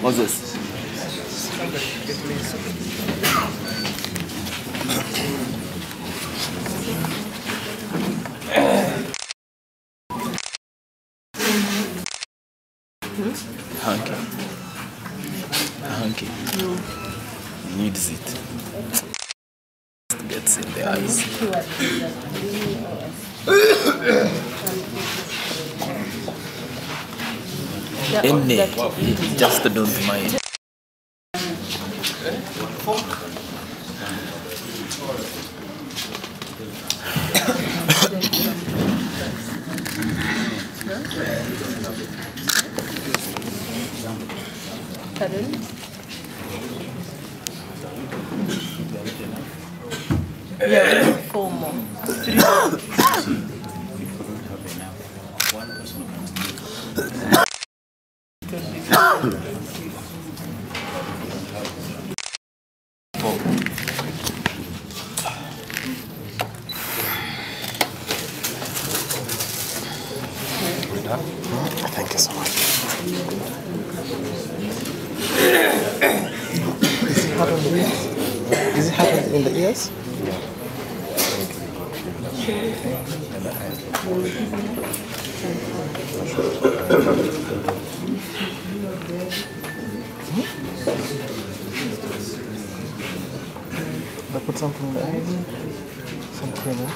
What's this? Hunky. Hunky. Needs it. Gets in the eyes. Inni. Just don't mind. Pardon? Yeah, four Thank you so much. Is it hard on the ears? Is it hard in the ears? Yeah. I put something in the eyes. Some cream.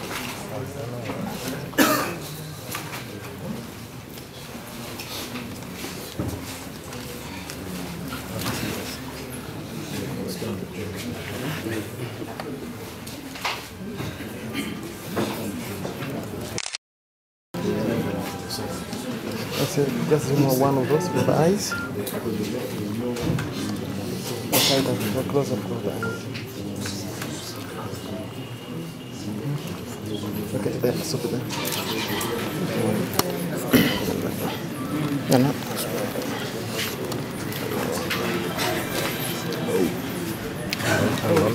That's it. Just remove one of those for the eyes. Okay, close up eyes. Okay, there, stop it there. Yeah, no. Tamam.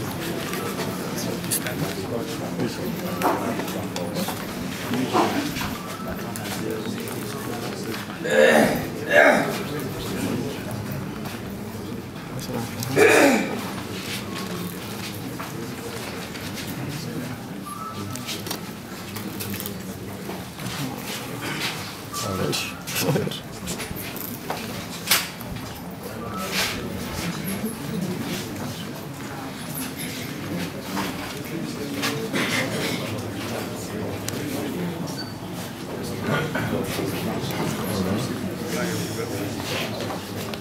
Alış. Alış. Thank you.